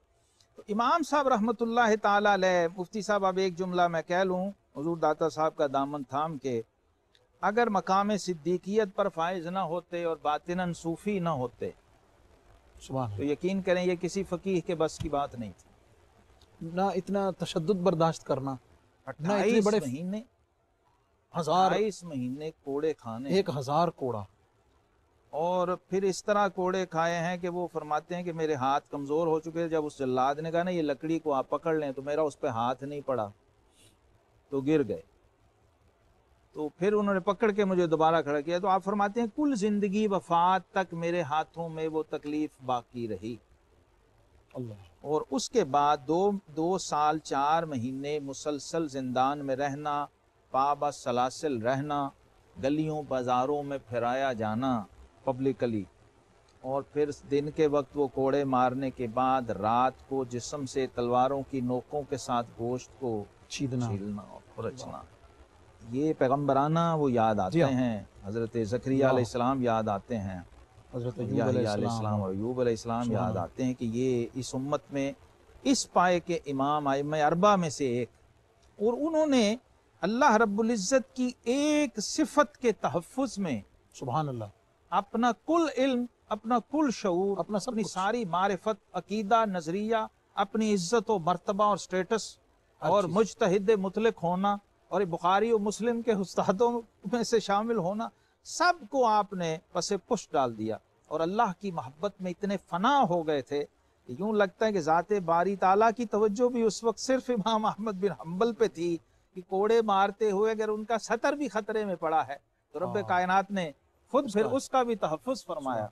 Speaker 3: تو امام صاحب رحمت اللہ تعالیٰ علیہ مفتی صاحب اب ایک جملہ میں کہہ لوں۔ حضور داتا صاحب کا دامن تھام کے اگر مقام صدیقیت پر فائز نہ ہوتے اور باطن صوفی نہ ہوتے تو یقین کریں یہ کسی فقیح کے بس کی بات نہیں تھی۔
Speaker 2: نہ اتنا تشدد برداشت کرنا
Speaker 3: نہ اتنے بڑے مہینے ہزار مہینے کوڑے کھانے
Speaker 2: ایک ہزار کوڑا۔
Speaker 3: اور پھر اس طرح کوڑے کھائے ہیں کہ وہ فرماتے ہیں کہ میرے ہاتھ کمزور ہو چکے جب اس جلاد نے کہا نا یہ لکڑی کو آپ پکڑ لیں تو میرا اس پہ ہاتھ نہیں پڑا تو گر گئے۔ تو پھر انہوں نے پکڑ کے مجھے دوبارہ کھڑا کیا۔ تو آپ فرماتے ہیں کل زندگی وفات تک میرے ہاتھوں میں وہ تکلیف باقی رہی۔ اللہ۔ اور اس کے بعد دو دو سال چار مہینے مسلسل زندان میں رہنا پابا سلاسل رہنا گلیوں بازاروں میں پھرایا جانا پبلکلی اور پھر دن کے وقت وہ کوڑے مارنے کے بعد رات کو جسم سے تلواروں کی نوکوں کے ساتھ گوشت کو چھیدنا اور یہ پیغمبرانہ وہ یاد آتے جی ہاں۔ ہیں۔ حضرت زکریہ علیہ السلام یاد آتے ہیں۔ حضرت علیہ السلام۔ اور ایوب علیہ السلام یاد آتے ہیں کہ یہ اس امت میں اس پائے کے امام آئمہ اربا میں سے ایک۔ اور انہوں نے اللہ رب العزت کی ایک صفت کے تحفظ میں
Speaker 2: سبحان اللہ۔
Speaker 3: اپنا کل علم اپنا کل شعور اپنا اپنی ساری معرفت عقیدہ نظریہ اپنی عزت و مرتبہ اور سٹیٹس اور مجتہد مطلق ہونا اور بخاری و مسلم کے استادوں میں سے شامل ہونا سب کو آپ نے پس پش ڈال دیا۔ اور اللہ کی محبت میں اتنے فنا ہو گئے تھے کہ یوں لگتا ہے کہ ذات باری تعالیٰ کی توجہ بھی اس وقت صرف امام احمد بن حنبل پہ تھی۔ کہ کوڑے مارتے ہوئے اگر ان کا سطر بھی خطرے میں پڑا ہے تو رب کائنات نے خود پھر اس کا بھی تحفظ فرمایا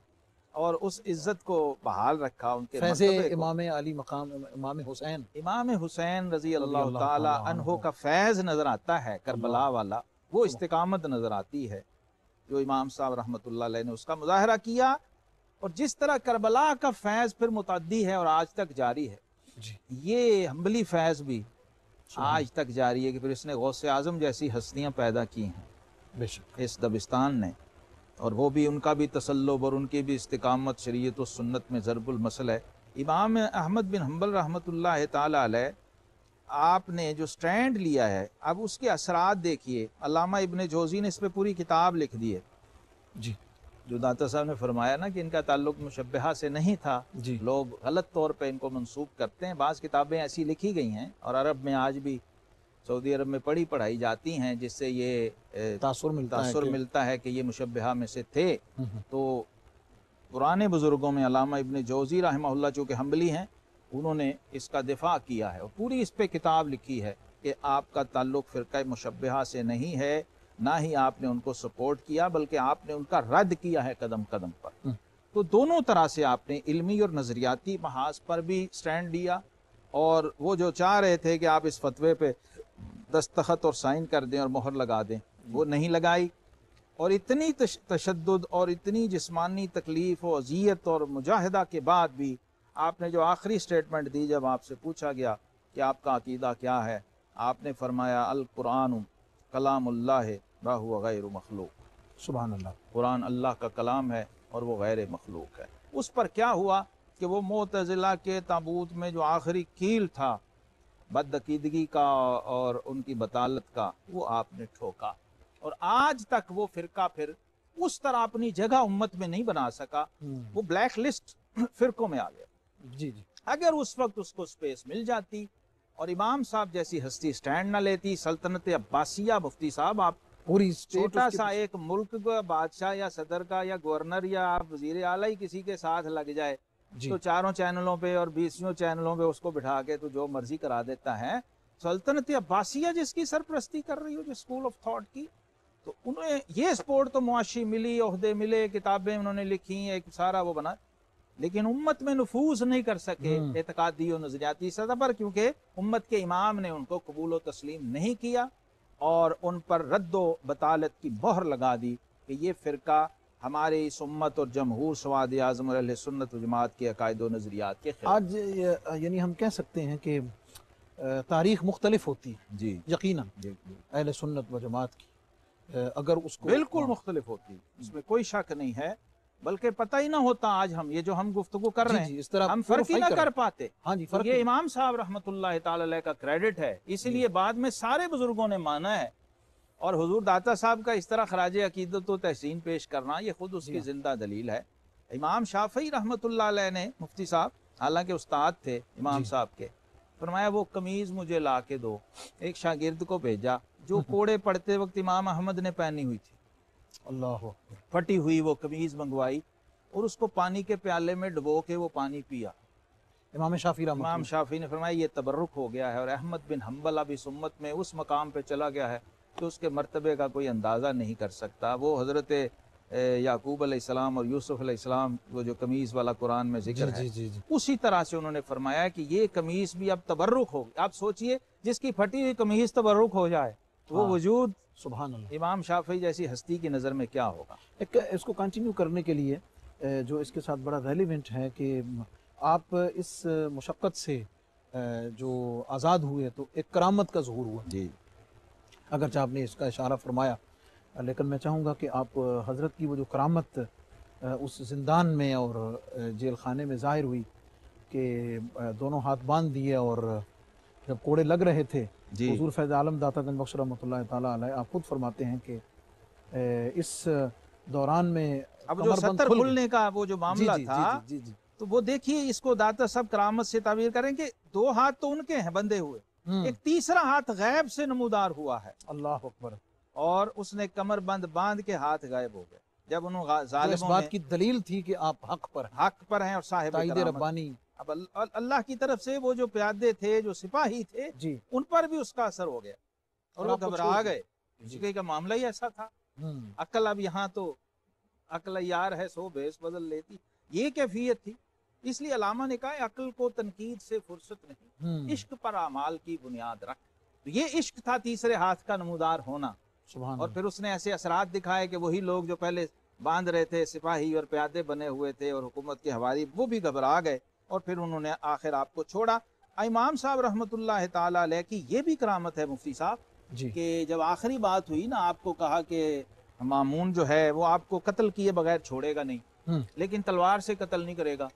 Speaker 3: اور اس عزت کو بحال رکھا ان کے
Speaker 2: فیض۔ امام علی مقام امام حسین۔
Speaker 3: امام حسین رضی اللہ تعالی عنہ کا فیض نظر آتا ہے کربلا والا وہ استقامت نظر آتی ہے جو امام صاحب رحمۃ اللہ علیہ نے اس کا مظاہرہ کیا۔ اور جس طرح کربلا کا فیض پھر متعدی ہے اور آج تک جاری ہے۔
Speaker 2: جی۔
Speaker 3: یہ حنبلی فیض بھی آج تک جاری ہے کہ پھر اس نے غوث اعظم جیسی ہستیاں پیدا کی ہیں۔
Speaker 2: بے شک۔
Speaker 3: اس دبستان نے۔ اور وہ بھی ان کا بھی تسلب اور ان کی بھی استقامت شریعت و سنت میں ضرب المسل ہے۔ امام احمد بن حنبل رحمۃ اللہ تعالی علیہ آپ نے جو سٹینڈ لیا ہے اب اس کے اثرات دیکھیے۔ علامہ ابن جوزی نے اس پہ پوری کتاب لکھ دی ہے۔
Speaker 2: جی۔
Speaker 3: جو داتا صاحب نے فرمایا نا کہ ان کا تعلق مشبہہ سے نہیں تھا
Speaker 2: جی۔
Speaker 3: لوگ غلط طور پہ ان کو منسوب کرتے ہیں۔ بعض کتابیں ایسی لکھی گئی ہیں اور عرب میں آج بھی سعودی عرب میں پڑھی پڑھائی جاتی ہیں جس سے یہ
Speaker 2: تاثر ملتا ہے
Speaker 3: تاثر
Speaker 2: کہ-
Speaker 3: ملتا ہے کہ یہ مشبہہ میں سے تھے۔ تو پرانے بزرگوں میں علامہ ابن جوزی رحمہ اللہ چونکہ حنبلی ہیں انہوں نے اس کا دفاع کیا ہے اور پوری اس پہ کتاب لکھی ہے کہ آپ کا تعلق فرقہ مشبہہ سے نہیں ہے۔ نہ ہی آپ نے ان کو سپورٹ کیا بلکہ آپ نے ان کا رد کیا ہے قدم قدم پر۔ تو دونوں طرح سے آپ نے علمی اور نظریاتی محاذ پر بھی سٹینڈ لیا اور وہ جو چاہ رہے تھے کہ آپ اس فتوے پہ دستخط اور سائن کر دیں اور مہر لگا دیں وہ نہیں لگائی۔ اور اتنی تش- تشدد اور اتنی جسمانی تکلیف و اذیت اور مجاہدہ کے بعد بھی آپ نے جو آخری سٹیٹمنٹ دی جب آپ سے پوچھا گیا کہ آپ کا عقیدہ کیا ہے آپ نے فرمایا القرآن کلام اللہ ہے باہو غیر مخلوق۔
Speaker 2: سبحان اللہ۔
Speaker 3: قرآن اللہ کا کلام ہے اور وہ غیر مخلوق ہے۔ اس پر کیا ہوا کہ وہ معتزلہ کے تابوت میں جو آخری کیل تھا بد عقیدگی کا اور ان کی بطالت کا وہ آپ نے ٹھوکا۔ اور آج تک وہ فرقہ پھر اس طرح اپنی جگہ امت میں نہیں بنا سکا۔ وہ بلیک لسٹ فرقوں میں آ گیا۔
Speaker 2: جی جی۔
Speaker 3: اگر اس وقت اس کو سپیس مل جاتی اور امام صاحب جیسی ہستی سٹینڈ نہ لیتی سلطنت عباسیہ مفتی صاحب آپ
Speaker 2: پوری
Speaker 3: چھوٹا سا ایک ملک کا بادشاہ یا صدر کا یا گورنر یا آپ وزیر اعلیٰ ہی کسی کے ساتھ لگ جائے
Speaker 2: جی۔
Speaker 3: تو چاروں چینلوں پہ اور بیسیوں چینلوں پہ اس کو بٹھا کے تو جو مرضی کرا دیتا ہے۔ سلطنت عباسیہ جس کی سرپرستی کر رہی ہو جو اسکول آف تھاٹ کی تو انہیں یہ سپورٹ تو معاشی ملی عہدے ملے کتابیں انہوں نے لکھی ایک سارا وہ بنا۔ لیکن امت میں نفوذ نہیں کر سکے۔ اعتقادی و نظریاتی سطح پر کیونکہ امت کے امام نے ان کو قبول و تسلیم نہیں کیا۔ اور ان پر رد و بطالت کی مہر لگا دی کہ یہ فرقہ ہمارے اس امت اور جمہور سواد اعظم اہل سنت و جماعت کے عقائد و نظریات کے خلاف۔
Speaker 2: آج یعنی ہم کہہ سکتے ہیں کہ تاریخ مختلف ہوتی ہے۔
Speaker 3: جی۔
Speaker 2: یقیناً
Speaker 3: جی جی۔
Speaker 2: اہل سنت و جماعت کی اگر اس کو
Speaker 3: بالکل مختلف ہوتی ہے۔ اس میں کوئی شک نہیں ہے بلکہ پتہ ہی نہ ہوتا آج ہم یہ جو ہم گفتگو کر
Speaker 2: جی
Speaker 3: رہے
Speaker 2: جی
Speaker 3: ہیں
Speaker 2: اس طرح
Speaker 3: ہم فرق ہی نہ۔ کر پاتے
Speaker 2: ہاں جی
Speaker 3: یہ امام صاحب رحمۃ اللہ تعالی علیہ کا کریڈٹ ہے اس لیے بعد میں سارے بزرگوں نے مانا ہے اور حضور داتا صاحب کا اس طرح خراج عقیدت و تحسین پیش کرنا یہ خود اس
Speaker 2: جی
Speaker 3: کی۔ زندہ دلیل ہے امام شافعی رحمۃ اللہ علیہ نے مفتی صاحب حالانکہ استاد تھے امام
Speaker 2: جی۔
Speaker 3: صاحب کے فرمایا وہ قمیض مجھے لا کے دو ایک شاگرد کو بھیجا جو کوڑے پڑتے وقت امام احمد نے پہنی ہوئی تھی
Speaker 2: اللہ۔
Speaker 3: پھٹی ہوئی وہ قمیض منگوائی اور اس کو پانی کے پیالے میں ڈبو کے وہ پانی پیا۔
Speaker 2: امام شافی رحمۃ
Speaker 3: امام شافی نے فرمایا یہ تبرک ہو گیا ہے اور احمد بن حنبل اب اس امت میں اس مقام پہ چلا گیا ہے کہ اس کے مرتبے کا کوئی اندازہ نہیں کر سکتا۔ وہ حضرت یعقوب علیہ السلام اور یوسف علیہ السلام وہ جو قمیض والا قرآن میں
Speaker 2: جی
Speaker 3: ذکر ہے
Speaker 2: جی جی جی۔
Speaker 3: اسی طرح سے انہوں نے فرمایا کہ یہ قمیض بھی اب تبرک ہوگی آپ سوچئے جس کی پھٹی ہوئی قمیض تبرک ہو جائے وہ
Speaker 2: ہاں۔
Speaker 3: وجود
Speaker 2: سبحان اللہ۔
Speaker 3: امام شافعی جیسی ہستی کی نظر میں کیا ہوگا؟
Speaker 2: ایک اس کو کنٹینیو کرنے کے لیے جو اس کے ساتھ بڑا ریلیونٹ ہے کہ آپ اس مشقت سے جو آزاد ہوئے تو ایک کرامت کا ظہور ہوا۔
Speaker 3: جی۔
Speaker 2: اگرچہ آپ نے اس کا اشارہ فرمایا لیکن میں چاہوں گا کہ آپ حضرت کی وہ جو کرامت اس زندان میں اور جیل خانے میں ظاہر ہوئی کہ دونوں ہاتھ باندھ دیے اور جب کوڑے لگ رہے تھے
Speaker 3: جی۔
Speaker 2: حضور فیض عالم داتا گنج بخش رحمۃ اللہ تعالیٰ علیہ آپ خود فرماتے ہیں کہ اس دوران میں
Speaker 3: اب جو ستر۔ کھلنے کا وہ جو معاملہ
Speaker 2: جی
Speaker 3: تھا
Speaker 2: جی جی جی
Speaker 3: تو وہ دیکھیے اس کو داتا سب کرامت سے تعبیر کریں کہ دو ہاتھ تو ان کے ہیں بندے ہوئے۔ ایک تیسرا ہاتھ غیب سے نمودار ہوا ہے۔
Speaker 2: اللہ اکبر۔
Speaker 3: اور اس نے کمر بند باندھ کے ہاتھ غائب ہو گئے۔ جب انہوں
Speaker 2: جو اس
Speaker 3: ظالموں
Speaker 2: بات کی دلیل تھی کہ آپ حق پر ہیں۔
Speaker 3: حق پر ہیں اور صاحب
Speaker 2: ربانی
Speaker 3: اب ال- ال- اللہ کی طرف سے وہ جو پیادے تھے جو سپاہی تھے
Speaker 2: جی۔
Speaker 3: ان پر بھی اس کا اثر ہو گیا اور وہ گھبرا گئے۔
Speaker 2: جی۔
Speaker 3: کا معاملہ ہی ایسا تھا۔ عقل اب یہاں تو عقل یار ہے سو بیس بدل لیتی۔ یہ کیفیت تھی۔ اس لیے علامہ نے کہا عقل کو تنقید سے فرصت نہیں۔ عشق پر اعمال کی بنیاد رکھ۔ تو یہ عشق تھا تیسرے ہاتھ کا نمودار ہونا۔
Speaker 2: سبحان
Speaker 3: اور پھر اس نے ایسے اثرات دکھائے کہ وہی لوگ جو پہلے باندھ رہے تھے سپاہی اور پیادے بنے ہوئے تھے اور حکومت کے حواری وہ بھی گھبرا گئے۔ اور پھر انہوں نے آخر آپ کو چھوڑا۔ امام صاحب رحمۃ اللہ تعالی علیہ کی یہ بھی کرامت ہے مفتی صاحب
Speaker 2: جی۔
Speaker 3: کہ جب آخری بات ہوئی نا آپ کو کہا کہ مامون جو ہے وہ آپ کو قتل کیے بغیر چھوڑے گا نہیں لیکن تلوار سے قتل نہیں کرے گا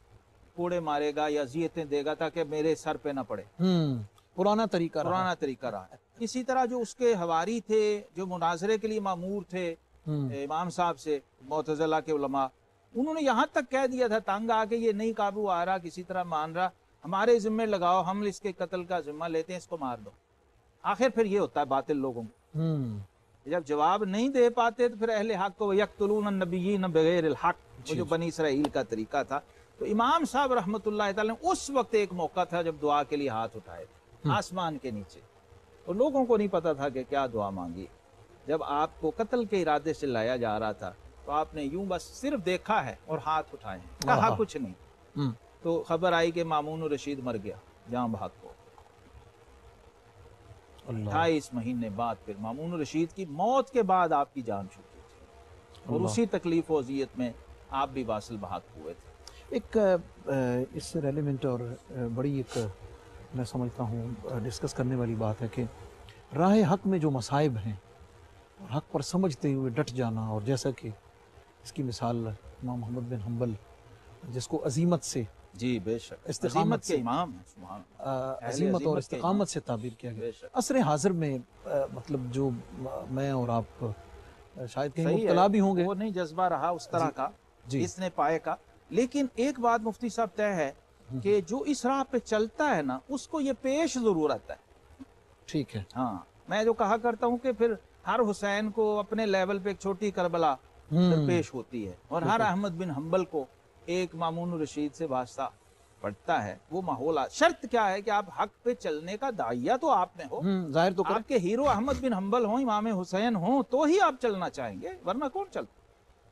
Speaker 3: کوڑے مارے گا یا زیتیں دے گا تاکہ میرے سر پہ نہ پڑے۔
Speaker 2: پرانا طریقہ رہا۔
Speaker 3: پرانا طریقہ رہا۔ ہے اسی طرح جو اس کے حواری تھے جو مناظرے کے لیے معمور تھے امام صاحب سے معتزلہ کے علماء انہوں نے یہاں تک کہہ دیا تھا تنگ آ کے یہ نہیں قابو آ رہا کسی طرح مان رہا ہمارے ذمے لگاؤ ہم اس کے قتل کا ذمہ لیتے ہیں اس کو مار دو۔ آخر پھر یہ ہوتا ہے باطل لوگوں کو جب جواب نہیں دے پاتے تو پھر اہل حق کو یقتلون النبیین بغیر الحق۔ وہ
Speaker 2: جی،
Speaker 3: جو
Speaker 2: جی۔
Speaker 3: بنی اسرائیل کا طریقہ تھا۔ تو امام صاحب رحمۃ اللہ تعالی نے اس وقت ایک موقع تھا جب دعا کے لیے ہاتھ اٹھائے تھے۔ آسمان کے نیچے۔ اور لوگوں کو نہیں پتا تھا کہ کیا دعا مانگی۔ جب آپ کو قتل کے ارادے سے لایا جا رہا تھا تو آپ نے یوں بس صرف دیکھا ہے اور ہاتھ اٹھائے ہیں۔ کہا۔ کچھ نہیں۔ تو خبر آئی کہ مامون رشید مر گیا جہاں بہت کو اٹھائیس مہینے بعد پھر مامون رشید کی موت کے بعد آپ کی جان چھوٹی تھی۔ اور۔ اسی تکلیف و اذیت میں آپ بھی واصل بحق ہوئے تھے۔
Speaker 2: ایک اس سے ریلیونٹ اور بڑی ایک میں سمجھتا ہوں ڈسکس کرنے والی بات ہے کہ راہ حق میں جو مصائب ہیں حق پر سمجھتے ہوئے ڈٹ جانا اور جیسا کہ اس کی مثال امام محمد بن حنبل جس کو عظیمت سے
Speaker 3: جی بے شک۔
Speaker 2: استقامت سے-
Speaker 3: کے امام
Speaker 2: عظیمت اور استقامت سے تعبیر کیا گیا۔ عصر حاضر میں مطلب جو میں اور آپ شاید کہیں۔ مبتلا بھی ہوں گے۔
Speaker 3: وہ نہیں جذبہ رہا اس طرح
Speaker 2: جی،
Speaker 3: کا
Speaker 2: جی۔
Speaker 3: اس نے پائے کا۔ لیکن ایک بات مفتی صاحب طے ہے کہ جو اس راہ پہ چلتا ہے نا اس کو یہ پیش ضرورت ہے۔
Speaker 2: ٹھیک ہے۔
Speaker 3: ہاں میں جو کہا کرتا ہوں کہ پھر ہر حسین کو اپنے لیول پہ ایک چھوٹی کربلا درپیش ہوتی ہے۔ اور ہر۔ احمد بن حنبل کو ایک مامون رشید سے واسطہ پڑتا ہے۔ وہ ماحول شرط کیا ہے کہ آپ حق پہ چلنے کا دائیا تو آپ میں ہو۔
Speaker 2: ظاہر تو
Speaker 3: آپ کے ہیرو احمد بن حنبل ہوں امام حسین ہوں تو ہی آپ چلنا چاہیں گے ورنہ کون چلتا؟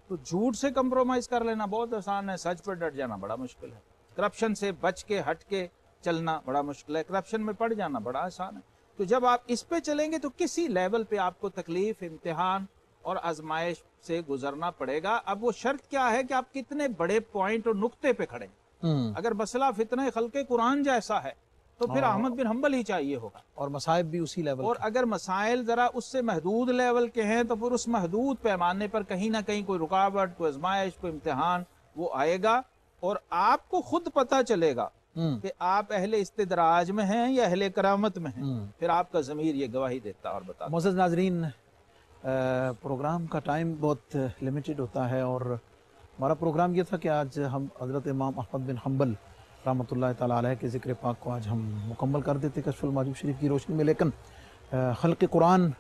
Speaker 3: تو جھوٹ سے کمپرومائز کر لینا بہت آسان ہے سچ پہ ڈٹ جانا بڑا مشکل ہے۔ کرپشن سے بچ کے ہٹ کے چلنا بڑا مشکل ہے۔ کرپشن میں پڑ جانا بڑا آسان ہے۔ تو جب آپ اس پہ چلیں گے تو کسی لیول پہ آپ کو تکلیف امتحان اور آزمائش سے گزرنا پڑے گا۔ اب وہ شرط کیا ہے کہ آپ کتنے بڑے پوائنٹ اور نقطے پہ کھڑے ہیں۔ اگر مسئلہ فتنہ خلق قرآن جیسا ہے تو پھر
Speaker 2: ہاں۔
Speaker 3: احمد بن حنبل ہی چاہیے ہوگا۔
Speaker 2: اور مصائب بھی اسی لیول
Speaker 3: اور اگر مسائل ذرا اس سے محدود لیول کے ہیں تو پھر اس محدود پیمانے پر کہیں نہ کہیں کوئی رکاوٹ کوئی ازمائش کوئی امتحان وہ آئے گا۔ اور آپ کو خود پتا چلے گا کہ آپ اہل استدراج میں ہیں یا اہل کرامت میں ہیں۔ پھر آپ کا ضمیر یہ گواہی دیتا اور بتا
Speaker 2: معزز ناظرین پروگرام کا ٹائم بہت لمیٹڈ ہوتا ہے اور ہمارا پروگرام یہ تھا کہ آج ہم حضرت امام احمد بن حنبل رحمۃ اللہ تعالیٰ علیہ کے ذکر پاک کو آج ہم مکمل کر دیتے کشف الماجب شریف کی روشنی میں، لیکن خلق قرآن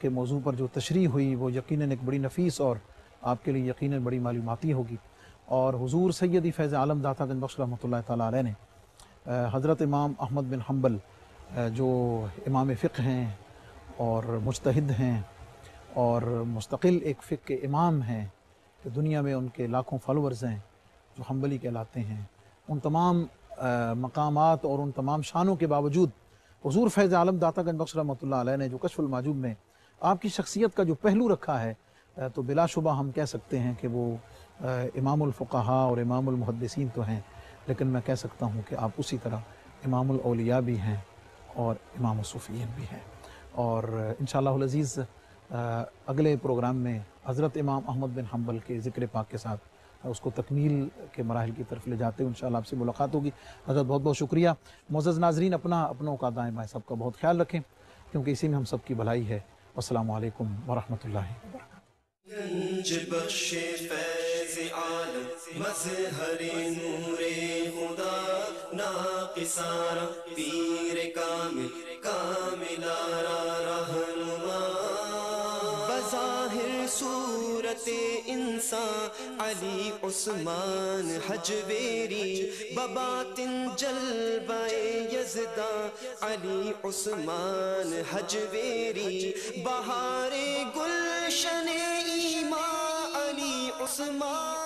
Speaker 2: کے موضوع پر جو تشریح ہوئی، وہ یقیناً ایک بڑی نفیس اور آپ کے لیے یقیناً بڑی معلوماتی ہوگی۔ اور حضور سیدی فیض عالم داتا گنج بخش رحمۃ اللہ تعالیٰ علیہ نے حضرت امام احمد بن حنبل جو امام فقہ ہیں اور مجتہد ہیں اور مستقل ایک فقہ کے امام ہیں کہ دنیا میں ان کے لاکھوں فالورز ہیں جو حنبلی کہلاتے ہیں۔ ان تمام مقامات اور ان تمام شانوں کے باوجود حضور فیض عالم داتا گنج بخش رحمۃ اللہ علیہ نے جو کشف الماجوب میں آپ کی شخصیت کا جو پہلو رکھا ہے تو بلا شبہ ہم کہہ سکتے ہیں کہ وہ امام الفقہا اور امام المحدثین تو ہیں۔ لیکن میں کہہ سکتا ہوں کہ آپ اسی طرح امام الاولیاء بھی ہیں اور امام الصوفیین بھی ہیں۔ اور انشاءاللہ العزیز آ، اگلے پروگرام میں حضرت امام احمد بن حنبل کے ذکر پاک کے ساتھ اس کو تکمیل کے مراحل کی طرف لے جاتے ہیں انشاءاللہ آپ سے ملاقات ہوگی۔ حضرت بہت بہت شکریہ۔ معزز ناظرین، اپنا اپنوں کا دائیں بائیں سب کا بہت خیال رکھیں، کیونکہ اسی میں ہم سب کی بھلائی ہے۔ السلام علیکم ورحمۃ اللہ وبرکاتہ۔
Speaker 1: گنج بخش فیض عالم مظہر نور خدا پیر کامل علی عثمان حجویری بباطن جلوائے یزداں علی عثمان حجویری بہار گلشن ایمان علی عثمان